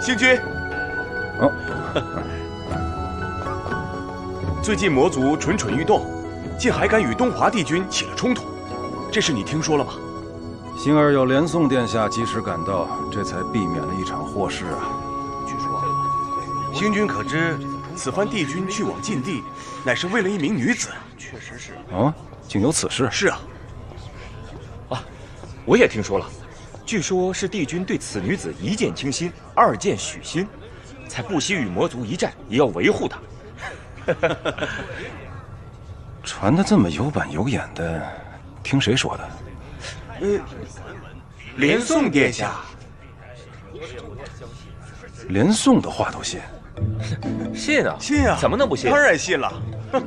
星君。哦。最近魔族蠢蠢欲动，竟还敢与东华帝君起了冲突，这事你听说了吗？幸而有连宋殿下及时赶到，这才避免了一场祸事啊。据说，星君可知，此番帝君去往禁地，乃是为了一名女子。确实是。啊，竟有此事？是啊。啊，我也听说了，据说是帝君对此女子一见倾心，二见许心，才不惜与魔族一战，也要维护她。传的这么有板有眼的，听谁说的？呃，连宋殿下，连宋的话都信？信啊，信啊，怎么能不信？当然信了。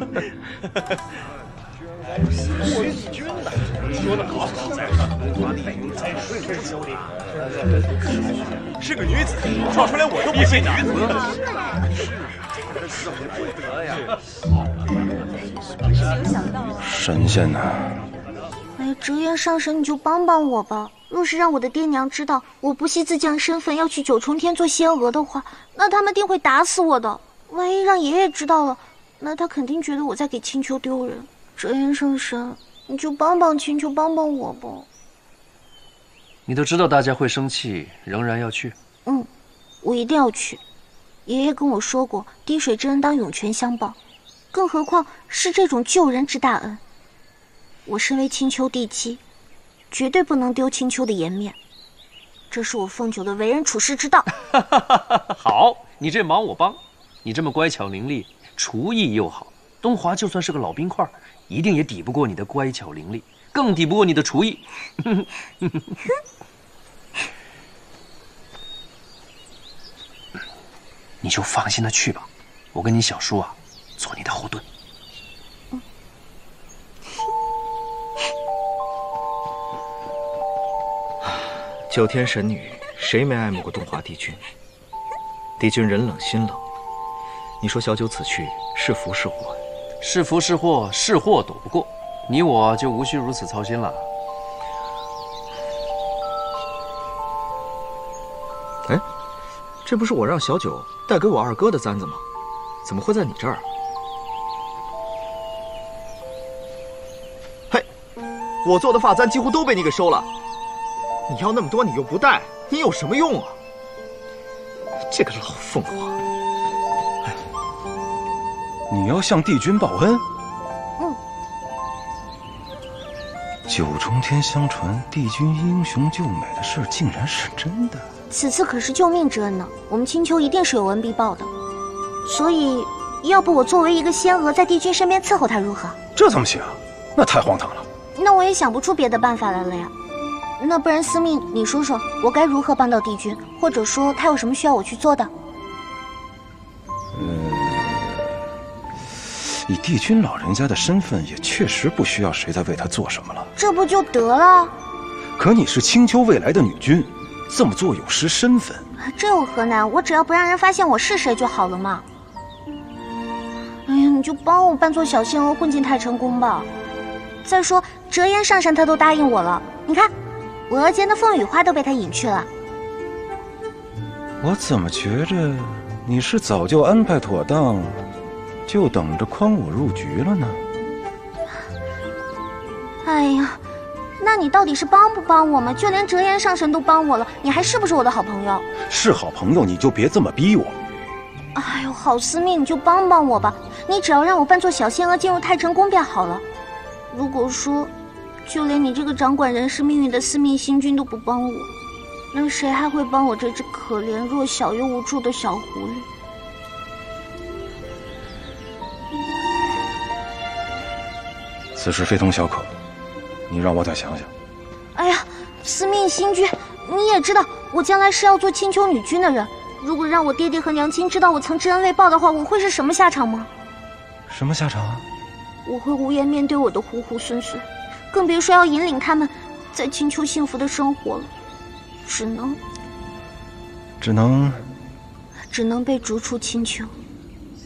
帝君呢？说得好，是个女子，说出来我都不信呢。神仙呐！哎，折颜上神，你就帮帮我吧。若是让我的爹娘知道我不惜自降身份要去九重天做仙娥的话，那他们定会打死我的。万一让爷爷知道了，那他肯定觉得我在给青丘丢人。折颜上神，你就帮帮青丘，帮帮我吧。你都知道大家会生气，仍然要去？嗯，我一定要去。爷爷跟我说过，滴水之恩当涌泉相报，更何况是这种救人之大恩。我身为青丘帝妻，绝对不能丢青丘的颜面。这是我凤九的为人处事之道。好，你这忙我帮。你这么乖巧伶俐，厨艺又好，东华就算是个老冰块，一定也抵不过你的乖巧伶俐，更抵不过你的厨艺。你就放心的去吧，我跟你小叔啊，做你的后盾。九天神女，谁没爱慕过东华帝君？帝君人冷心冷，你说小九此去是福是祸？是福是祸，是祸躲不过，你我就无需如此操心了。哎。这不是我让小九带给我二哥的簪子吗？怎么会在你这儿？嘿，我做的发簪几乎都被你给收了。你要那么多，你又不带，你有什么用啊？这个老凤凰！哎，你要向帝君报恩？嗯。九重天相传帝君英雄救美的事，竟然是真的。此次可是救命之恩呢，我们青丘一定是有恩必报的。所以，要不我作为一个仙娥，在帝君身边伺候他如何？这怎么行？那太荒唐了。那我也想不出别的办法来了呀。那不然，司命，你说说，我该如何帮到帝君？或者说，他有什么需要我去做的？以帝君老人家的身份，也确实不需要谁再为他做什么了。这不就得了？可你是青丘未来的女君。这么做有失身份，这有何难？我只要不让人发现我是谁就好了嘛。哎呀，你就帮我扮作小仙娥混进太晨宫吧。再说折颜上神他都答应我了，你看，我额间的凤羽花都被他引去了。我怎么觉着你是早就安排妥当，就等着诓我入局了呢？哎呀。那你到底是帮不帮我嘛？就连折颜上神都帮我了，你还是不是我的好朋友？是好朋友，你就别这么逼我。哎呦，好司命，你就帮帮我吧！你只要让我扮作小仙娥进入太晨宫便好了。如果说，就连你这个掌管人世命运的司命星君都不帮我，那谁还会帮我这只可怜弱小又无助的小狐狸？此事非同小可。你让我再想想。哎呀，司命星君，你也知道我将来是要做青丘女君的人。如果让我爹爹和娘亲知道我曾知恩未报的话，我会是什么下场吗？什么下场啊？我会无颜面对我的虎虎孙孙，更别说要引领他们在青丘幸福的生活了。只能，只能，只能被逐出青丘，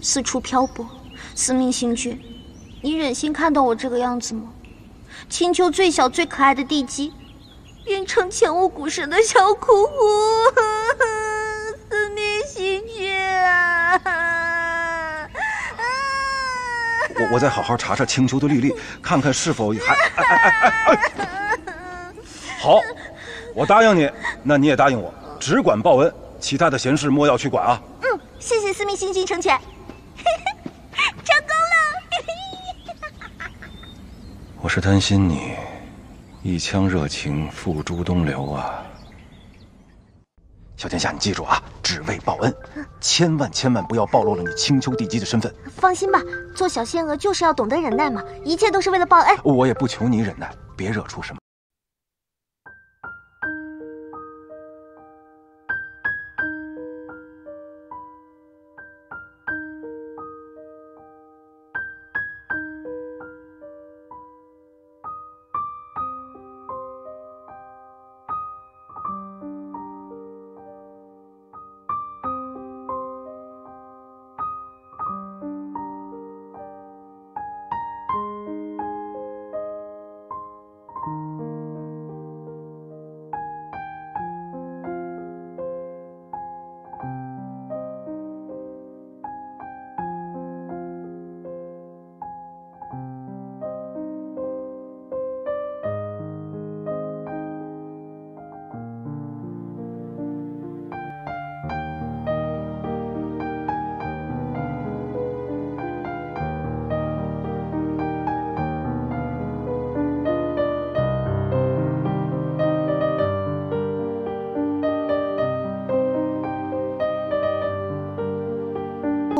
四处漂泊。司命星君，你忍心看到我这个样子吗？青丘最小最可爱的地姬，变成前无古神的小苦狐，司命星君啊！我我再好好查查青丘的律例，看看是否还……好，我答应你，那你也答应我，只管报恩，其他的闲事莫要去管啊。嗯，谢谢司命星君成全。是担心你一腔热情付诸东流啊。小天下，你记住啊，只为报恩，千万千万不要暴露了你青丘帝姬的身份。放心吧，做小仙娥就是要懂得忍耐嘛，一切都是为了报恩。我也不求你忍耐，别惹出什么。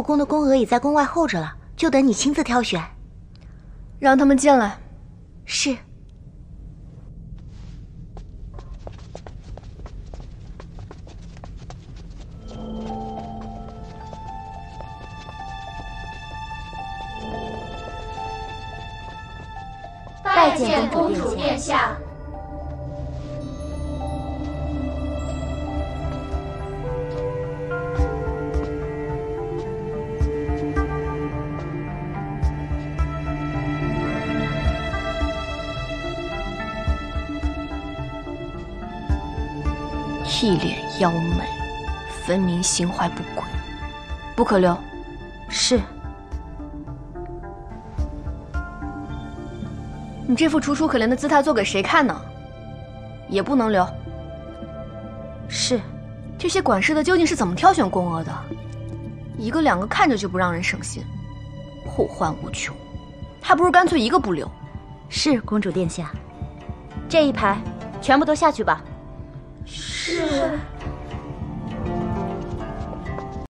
宫的宫娥已在宫外候着了，就等你亲自挑选。让他们进来。是。拜见公主殿下。一脸妖媚，分明心怀不轨，不可留。是。你这副楚楚可怜的姿态做给谁看呢？也不能留。是。这些管事的究竟是怎么挑选宫娥的？一个两个看着就不让人省心，后患无穷，还不如干脆一个不留。是公主殿下。这一排全部都下去吧。是。